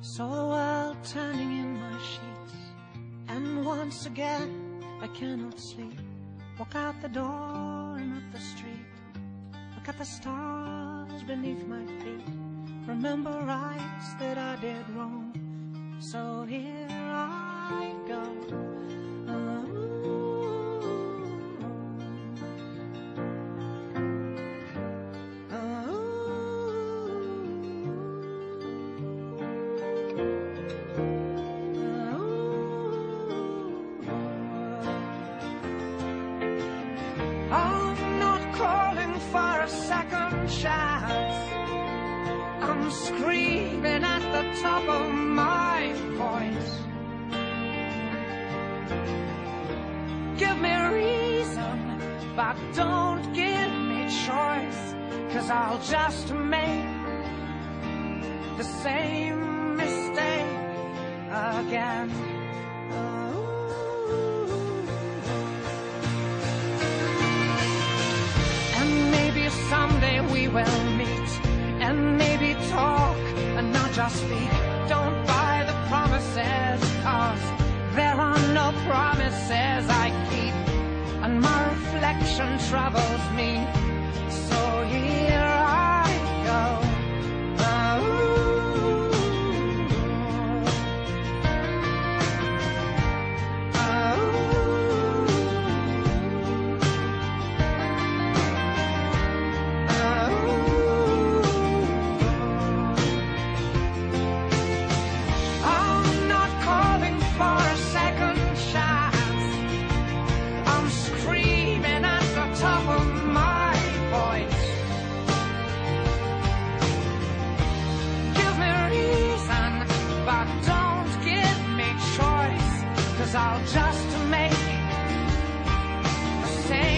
Saw the world turning in my sheets, and once again I cannot sleep. Walk out the door and up the street. Look at the stars beneath my feet. Remember rights that I did wrong. So here I go. I'm Screaming at the top of my voice. Give me reason, but don't give me choice. Cause I'll just make the same mistake again. Just speak. Don't buy the promises, cause there are no promises I keep. And my reflection troubles me. So here. was all just to make the same.